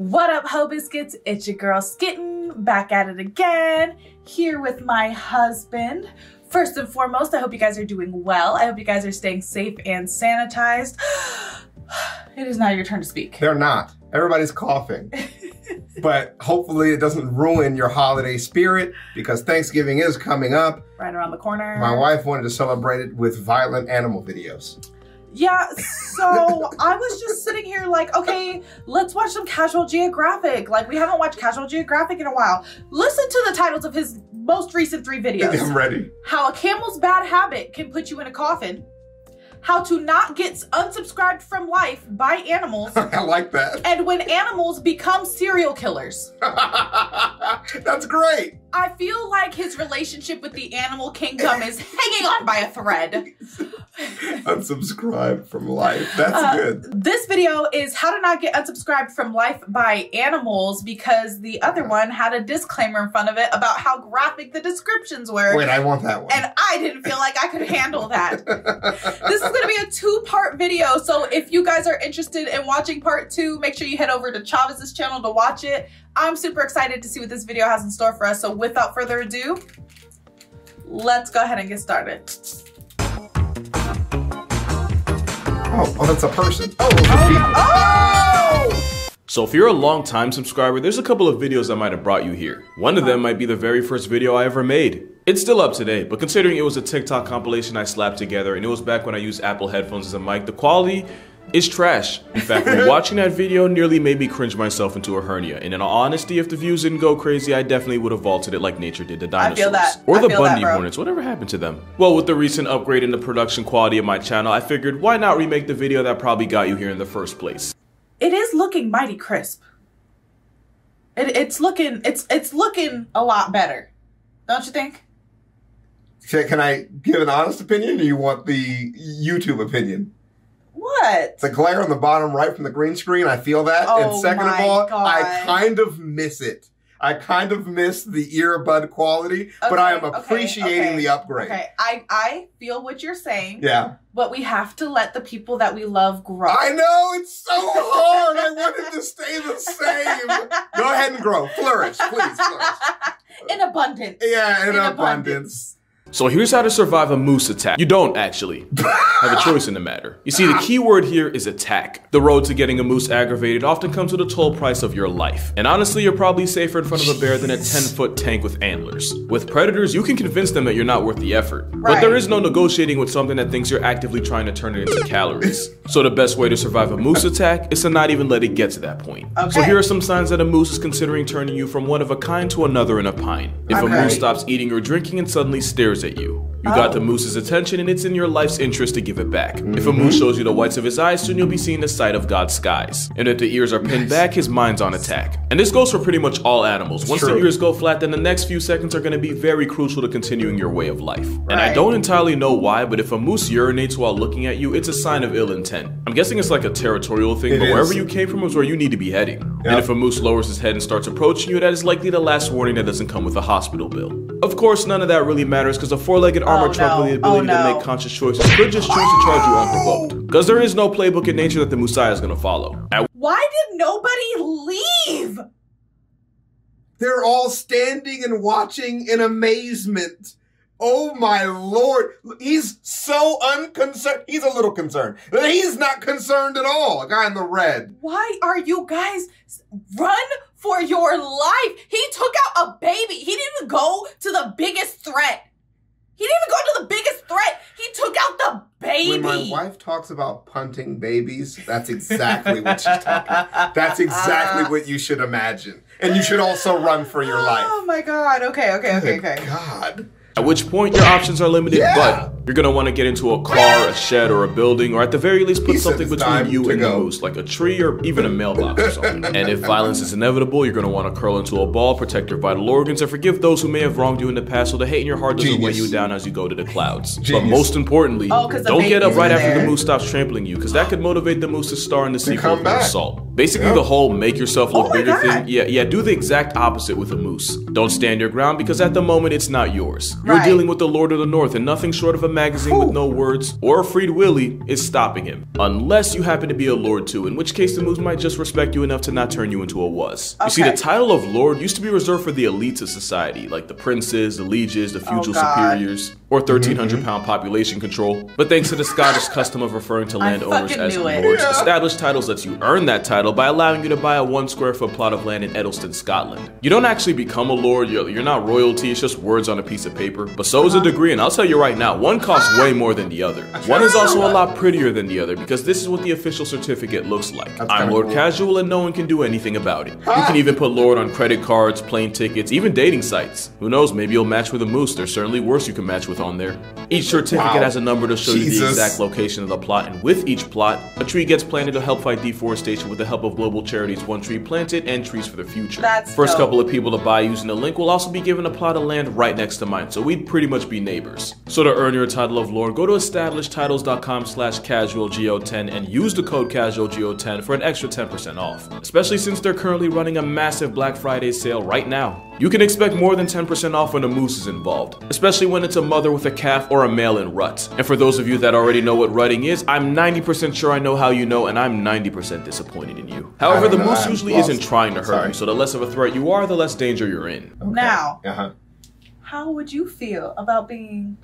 What up, Hobiscuits? It's your girl Skitten, back at it again, here with my husband. First and foremost, I hope you guys are doing well. I hope you guys are staying safe and sanitized. it is now your turn to speak. They're not. Everybody's coughing. but hopefully it doesn't ruin your holiday spirit because Thanksgiving is coming up. Right around the corner. My wife wanted to celebrate it with violent animal videos. Yeah, so I was just sitting here like, okay, let's watch some Casual Geographic. Like, we haven't watched Casual Geographic in a while. Listen to the titles of his most recent three videos. I'm ready. How a camel's bad habit can put you in a coffin. How to not get unsubscribed from life by animals. I like that. And when animals become serial killers. That's great. I feel like his relationship with the animal kingdom is hanging on by a thread. Unsubscribe from life. That's uh, good. This video is how to not get unsubscribed from life by animals because the other one had a disclaimer in front of it about how graphic the descriptions were. Wait, I want that one. And I didn't feel like I could handle that. this is going to be a two-part video, so if you guys are interested in watching part two, make sure you head over to Chavezz's channel to watch it. I'm super excited to see what this video has in store for us, so without further ado, let's go ahead and get started. Oh, oh, that's a person. Oh, those are oh, people. Oh! So if you're a long time subscriber, there's a couple of videos I might have brought you here. One of them might be the very first video I ever made. It's still up today, but considering it was a TikTok compilation I slapped together and it was back when I used Apple headphones as a mic, the quality is trash. In fact, watching that video nearly made me cringe myself into a hernia. And in all honesty, if the views didn't go crazy, I definitely would have vaulted it like nature did the dinosaurs. Or the Bundy that, Hornets, whatever happened to them? Well, with the recent upgrade in the production quality of my channel, I figured why not remake the video that probably got you here in the first place. It is looking mighty crisp. It, it's looking it's it's looking a lot better. Don't you think? Can I give an honest opinion or you want the YouTube opinion? What? The glare on the bottom right from the green screen, I feel that. Oh and second of all, God. I kind of miss it. I kind of miss the earbud quality, okay, but I am appreciating okay, okay. the upgrade. Okay, I, I feel what you're saying. Yeah. But we have to let the people that we love grow. I know, it's so hard. I want it to stay the same. Go ahead and grow. Flourish, please. Flourish. In abundance. Yeah, in, in abundance. abundance. So here's how to survive a moose attack. You don't actually have a choice in the matter. You see, the key word here is attack. The road to getting a moose aggravated often comes with a toll price of your life. And honestly, you're probably safer in front of a bear than a 10 foot tank with antlers. With predators, you can convince them that you're not worth the effort. Right. But there is no negotiating with something that thinks you're actively trying to turn it into calories. So the best way to survive a moose attack is to not even let it get to that point. Okay. So here are some signs that a moose is considering turning you from one of a kind to another in a pine. If okay. a moose stops eating or drinking and suddenly stares at you. You oh. got the moose's attention and it's in your life's interest to give it back. Mm -hmm. If a moose shows you the whites of his eyes, soon you'll be seeing the sight of God's skies. And if the ears are pinned back, his mind's on attack. And this goes for pretty much all animals. Once True. the ears go flat, then the next few seconds are going to be very crucial to continuing your way of life. Right. And I don't entirely know why, but if a moose urinates while looking at you, it's a sign of ill intent. I'm guessing it's like a territorial thing, it but is. wherever you came from is where you need to be heading. Yep. And if a moose lowers his head and starts approaching you, that is likely the last warning that doesn't come with a hospital bill. Of course, none of that really matters because a four-legged armored oh, truck no. with the ability oh, no. to make conscious choices could just choose to charge you unprovoked. Because there is no playbook in nature that the Musai is going to follow. Why did nobody leave? They're all standing and watching in amazement. Oh my lord. He's so unconcerned. He's a little concerned. He's not concerned at all. A guy in the red. Why are you guys run for your life? He took out a baby. He didn't go to the biggest threat. He didn't even go to the biggest threat. He took out the baby. When my wife talks about punting babies, that's exactly what she's talking. That's exactly what you should imagine. And you should also run for your oh life. Oh my god. Okay, okay, okay, okay. God. At which point your options are limited, yeah. but you're gonna want to get into a car, a shed, or a building, or at the very least put he something between you and go. the moose, like a tree or even a mailbox or something. and if violence is inevitable, you're gonna want to curl into a ball, protect your vital organs, and forgive those who may have wronged you in the past so the hate in your heart doesn't Genius. weigh you down as you go to the clouds. Genius. But most importantly, oh, don't get up right after the moose stops trampling you, because that could motivate the moose to star in the sequel of assault. Basically, yep. the whole make yourself look oh bigger God. thing. Yeah, yeah, do the exact opposite with a moose. Don't stand your ground because at the moment it's not yours. You're right. dealing with the Lord of the North, and nothing short of a magazine with no words or a freed willy is stopping him. Unless you happen to be a lord too, in which case the moose might just respect you enough to not turn you into a wuss. You see, the title of lord used to be reserved for the elites of society, like the princes, the lieges, the feudal Oh, superiors, or 1,300 mm-hmm. pound population control. But thanks to the Scottish custom of referring to landowners as lords, Yeah. established titles lets you earn that title by allowing you to buy a one square foot plot of land in Edelston, Scotland. You don't actually become a lord, you're, you're not royalty, it's just words on a piece of paper. But so is a degree, and I'll tell you right now, one costs way more than the other. One is also a lot prettier than the other because this is what the official certificate looks like. That's I'm Lord cool. Casual, and no one can do anything about it. You can even put Lord on credit cards, plane tickets, even dating sites. Who knows, maybe you'll match with a moose. There's certainly worse you can match with on there. Each certificate Wow. has a number to show you the exact location of the plot, and with each plot, a tree gets planted to help fight deforestation with the help of global charities One Tree Planted and Trees for the Future. That's First dope. couple of people to buy using the link will also be given a plot of land right next to mine, so we'd pretty much be neighbors. So to earn your title of lord, go to establishedtitles.com slash casualgo10 and use the code casualgo10 for an extra 10% off, especially since they're currently running a massive Black Friday sale right now. You can expect more than 10% off when a moose is involved, especially when it's a mother with a calf or a male in rut. And for those of you that already know what rutting is, I'm 90% sure I know how you know, and I'm 90% disappointed in you. However, the know, moose I'm usually lost. isn't trying to hurt Sorry. you, so the less of a threat you are, the less danger you're in. Now, Uh-huh. how would you feel about being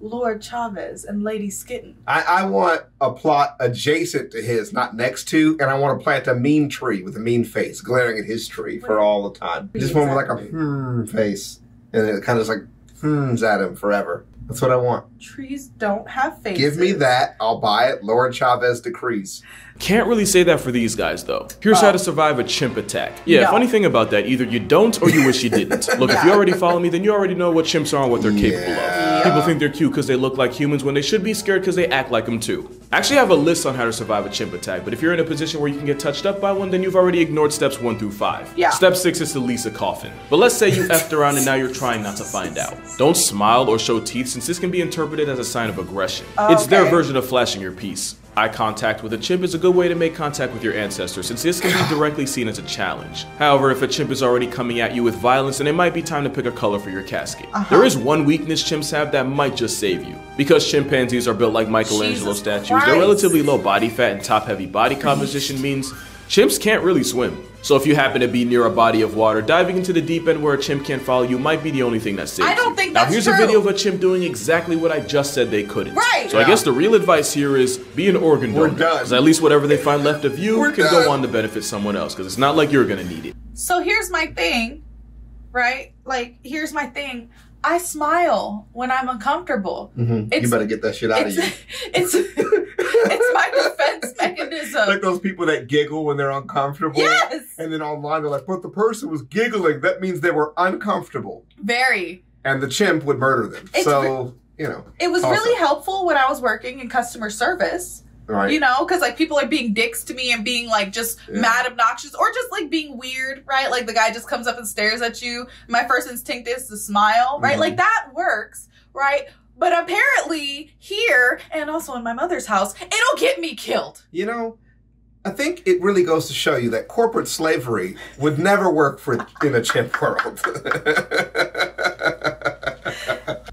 Lord Chavezz and Lady Skitten? I, I want a plot adjacent to his, not next to, and I want to plant a mean tree with a mean face glaring at his tree for all the time. Just one with like a hmm face, and it kind of just like hmms at him forever. That's what I want. Trees don't have faces. Give me that. I'll buy it. Lord Chavezz decrees. Can't really say that for these guys though. Here's how Oh. to survive a chimp attack. Yeah, No. funny thing about that, either you don't or you wish you didn't. Look, if you already follow me, then you already know what chimps are and what they're capable of. People think they're cute because they look like humans when they should be scared because they act like them too. I actually have a list on how to survive a chimp attack, but if you're in a position where you can get touched up by one, then you've already ignored steps one through five. Yeah. Step six is to lease a coffin. But let's say you effed around and now you're trying not to find out. Don't smile or show teeth since this can be interpreted as a sign of aggression. It's their version of flashing your piece. Eye contact with a chimp is a good way to make contact with your ancestors since this can be directly seen as a challenge. However, if a chimp is already coming at you with violence, then it might be time to pick a color for your casket. Uh-huh. There is one weakness chimps have that might just save you. Because chimpanzees are built like Michelangelo Jesus statues, Christ. their relatively low body fat and top heavy body composition means chimps can't really swim. So if you happen to be near a body of water, diving into the deep end where a chimp can't follow you might be the only thing that saves I don't you. think now here's true. a video of a chimp doing exactly what I just said they couldn't. Right. So I guess the real advice here is be an organ We're donor. done. Because at least whatever they find left of you We're can done. go on to benefit someone else. Because it's not like you're gonna need it. So here's my thing, right? Like, here's my thing. I smile when I'm uncomfortable. Mm-hmm. You better get that shit out of you. it's it's my defense mechanism. Like those people that giggle when they're uncomfortable. yes, And then online they're like, but the person was giggling. That means they were uncomfortable. very. And the chimp would murder them. It's so, you know, It was Awesome. really helpful when I was working in customer service. right. You know, because like people are being dicks to me and being like just Yeah. mad, obnoxious, or just like being weird, right? Like the guy just comes up and stares at you. My first instinct is to smile, right? Mhm. Like that works, right? But apparently here and also in my mother's house, it'll get me killed. You know, I think it really goes to show you that corporate slavery would never work for in a chimp world.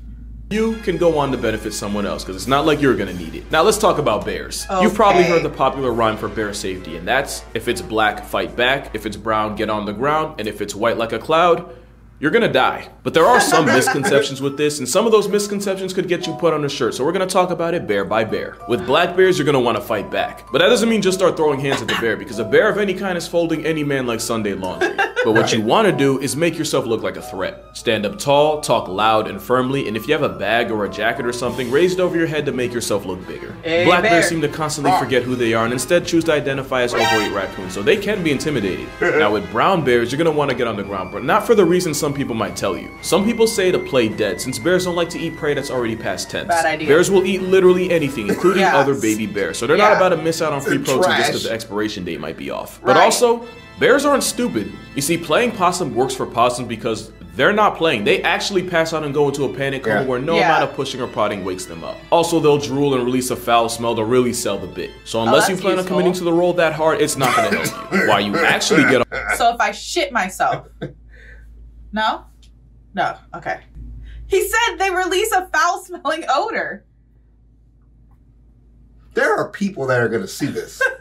You can go on to benefit someone else because it's not like you're gonna need it. Now let's talk about bears. You've probably heard the popular rhyme for bear safety, and that's if it's black, fight back, if it's brown, get on the ground, and if it's white like a cloud, you're gonna die. But there are some misconceptions with this, and some of those misconceptions could get you put on a shirt. So we're gonna talk about it bear by bear. With black bears, you're gonna wanna fight back. But that doesn't mean just start throwing hands at the bear, because a bear of any kind is folding any man like Sunday laundry. But what you wanna do is make yourself look like a threat. Stand up tall, talk loud and firmly, and if you have a bag or a jacket or something, raise it over your head to make yourself look bigger. Hey, black bear. bears seem to constantly forget who they are and instead choose to identify as overweight raccoons, so they can be intimidating. now, with brown bears, you're gonna wanna get on the ground, but not for the reason some people might tell you. Some people say to play dead, since bears don't like to eat prey that's already past tense. Bad idea. Bears will eat literally anything, including Yes. other baby bears, so they're not about to miss out on free They're protein just because the expiration date might be off. But also, bears aren't stupid. You see, playing possum works for possums because they're not playing. They actually pass out and go into a panic coma Yeah. where no Yeah. amount of pushing or prodding wakes them up. Also, they'll drool and release a foul smell to really sell the bit. So oh, unless you Oh, that's plan on committing to the role that hard, it's not going to help you. Why you actually get So if I shit myself, no, no, okay. He said they release a foul-smelling odor. There are people that are going to see this.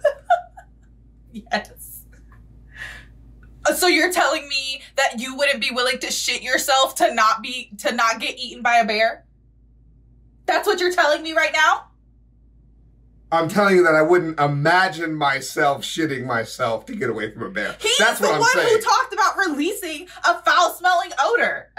Yes. Uh, So you're telling me that you wouldn't be willing to shit yourself to not be to not get eaten by a bear? That's what you're telling me right now? I'm telling you that I wouldn't imagine myself shitting myself to get away from a bear. He's That's the what I'm one saying. who talked about releasing a foul-smelling odor.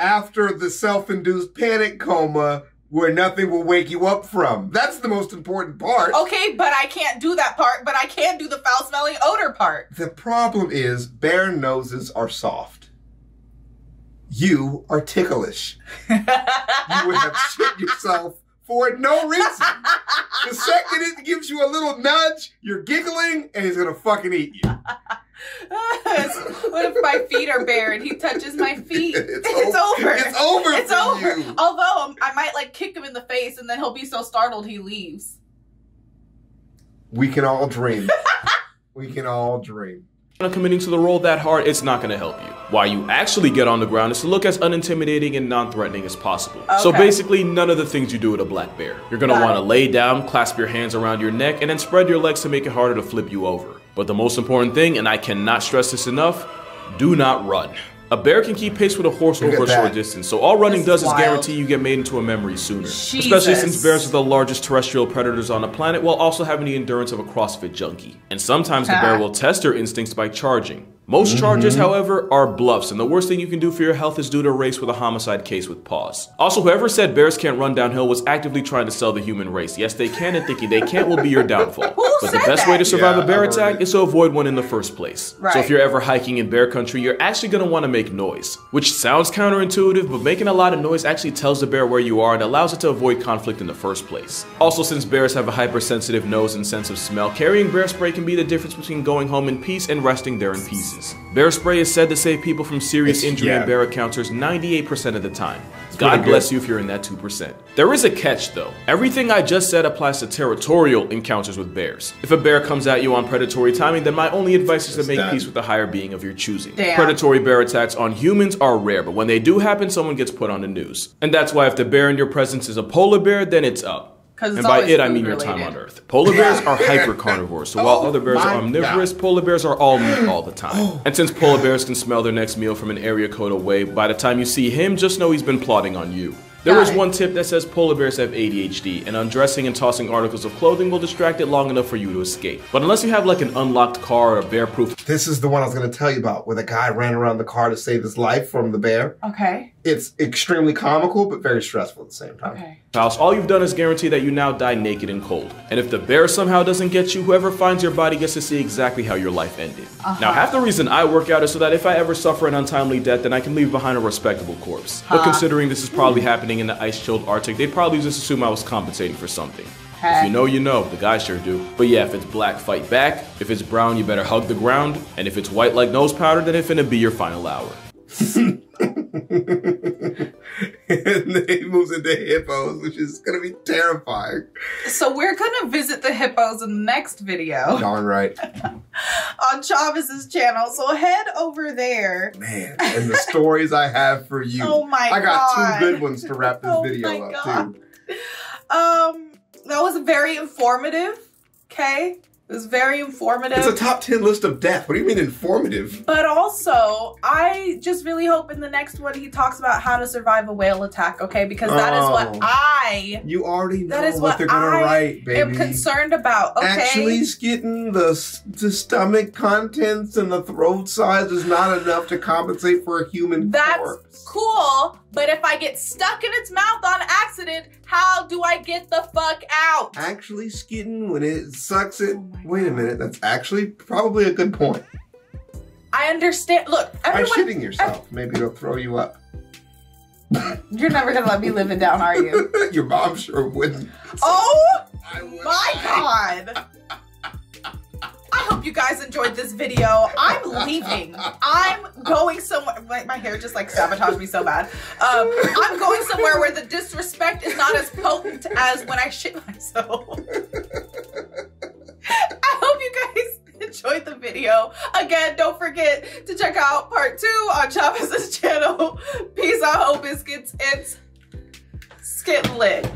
After the self-induced panic coma where nothing will wake you up from. That's the most important part. Okay, but I can't do that part, but I can do the foul-smelling odor part. The problem is bear noses are soft. You are ticklish. You would have shit yourself for no reason. The second it gives you a little nudge, you're giggling and he's gonna fucking eat you. what if my feet are bare and he touches my feet? It's, It's o- over. It's over. It's for over. you. Although um, I might like kick him in the face and then he'll be so startled he leaves. We can all dream. we can all dream. Not committing to the role that hard, it's not going to help you. Why you actually get on the ground is to look as unintimidating and non-threatening as possible. So basically, none of the things you do with a black bear. You're going to want to lay down, clasp your hands around your neck, and then spread your legs to make it harder to flip you over. But the most important thing, and I cannot stress this enough, do not run. A bear can keep pace with a horse Look over a at short distance, so all running This does is is guarantee you get made into a memory sooner. Especially since bears are the largest terrestrial predators on the planet while also having the endurance of a CrossFit junkie. And sometimes the bear will test their instincts by charging. Most charges, mm-hmm. however, are bluffs, and the worst thing you can do for your health is do to a race with a homicide case with paws. Also, whoever said bears can't run downhill was actively trying to sell the human race. Yes, they can, and thinking they can't will be your downfall. Who but the best that? way to survive Yeah, a bear attack it. is to avoid one in the first place. So if you're ever hiking in bear country, you're actually gonna want to make noise, which sounds counterintuitive, but making a lot of noise actually tells the bear where you are and allows it to avoid conflict in the first place. Also, since bears have a hypersensitive nose and sense of smell, carrying bear spray can be the difference between going home in peace and resting there in pieces. Bear spray is said to save people from serious It's- injury yeah. in bear encounters 98% of the time. pretty God good. bless you if you're in that 2%. There is a catch though. Everything I just said applies to territorial encounters with bears. If a bear comes at you on predatory timing, then my only advice is to make done. peace with the higher being of your choosing. Damn. Predatory bear attacks on humans are rare, but when they do happen, someone gets put on the news. And that's why if the bear in your presence is a polar bear, then it's up. 'Cause And by it, I food mean your time on Earth. Polar bears are hyper carnivores, so while Oh other bears are omnivorous, God. polar bears are all meat all the time. Oh. And since polar bears can smell their next meal from an area code away, by the time you see him, just know he's been plotting on you. There Got is it. one tip that says polar bears have ADHD, and undressing and tossing articles of clothing will distract it long enough for you to escape. But unless you have like an unlocked car or a bear proof This is the one I was going to tell you about, where the guy ran around the car to save his life from the bear. Okay. It's extremely comical, but very stressful at the same time. Okay. house, all you've done is guarantee that you now die naked and cold. And if the bear somehow doesn't get you, whoever finds your body gets to see exactly how your life ended. Uh-huh. Now, half the reason I work out is so that if I ever suffer an untimely death, then I can leave behind a respectable corpse. But considering this is probably happening in the ice-chilled Arctic, they'd probably just assume I was compensating for something. If you know, you know. The guys sure do. But yeah, if it's black, fight back. If it's brown, you better hug the ground. And if it's white like nose powder, then it's finna be your final hour. and then he moves into hippos, which is going to be terrifying. So we're gonna visit the hippos in the next video Darn right. on Chavezz's channel. So head over there. Man, and the stories I have for you. Oh my I got God. two good ones to wrap this Oh video my up, God. too. Um, that was very informative. Okay, it was very informative. It's a top 10 list of death. What do you mean informative? But also, I just really hope in the next one he talks about how to survive a whale attack, okay? Because that is what Oh. I You already know that is what, what they're going to I write, baby. am concerned about, okay? Actually, getting the, the stomach contents and the throat size is not enough to compensate for a human That's corpse. cool, but if I get stuck in its mouth on accident, how do I get the fuck out? Actually, skitting when it sucks it. Oh my Wait a minute, that's actually probably a good point. I understand. Look, everyone, By everyone, shitting yourself, maybe it'll throw you up. you're never gonna let me live it down, are you? Your mom sure wouldn't. Oh I would. my god! I hope you guys enjoyed this video. I'm leaving. I'm going somewhere. My, hair just like sabotaged me so bad. Um, I'm going somewhere where the disrespect is not as potent as when I shit myself. I hope you guys enjoyed the video. Again, don't forget to check out part two on Chavezz's channel. Peace out, Hope Biscuits. It's skit lit.